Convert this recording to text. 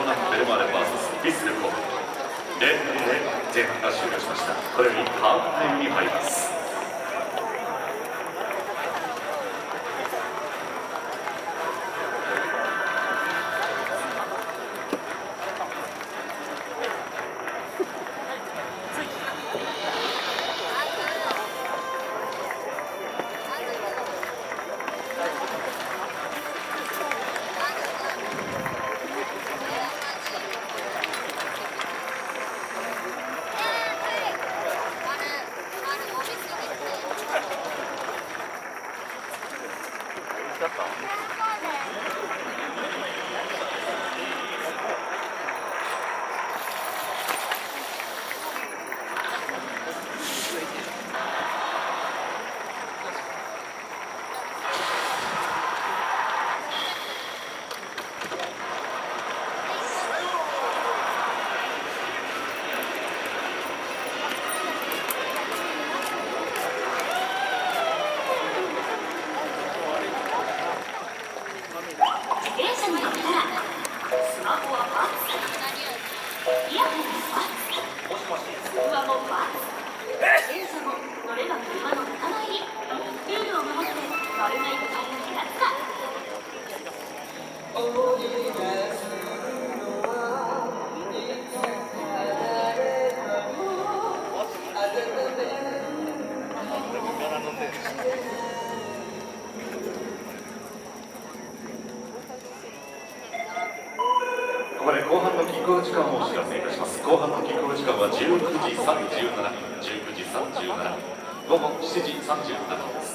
湘南ベルマーレ VS ビスルコ0対0前半が終了しました。これよりハーフタイムに入ります。キックオフ時間をお知らせいたします。後半のキックオフ時間は19時37分。19時37分。午後7時37分です